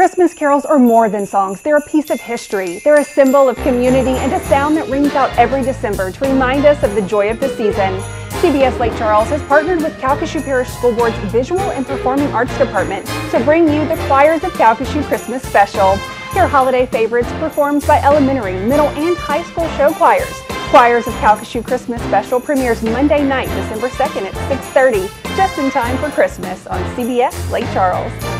Christmas carols are more than songs. They're a piece of history. They're a symbol of community and a sound that rings out every December to remind us of the joy of the season. CBS Lake Charles has partnered with Calcasieu Parish School Board's Visual and Performing Arts Department to bring you the Choirs of Calcasieu Christmas Special. Hear holiday favorites performed by elementary, middle, and high school show choirs. Choirs of Calcasieu Christmas Special premieres Monday night, December 2nd at 6.30, just in time for Christmas on CBS Lake Charles.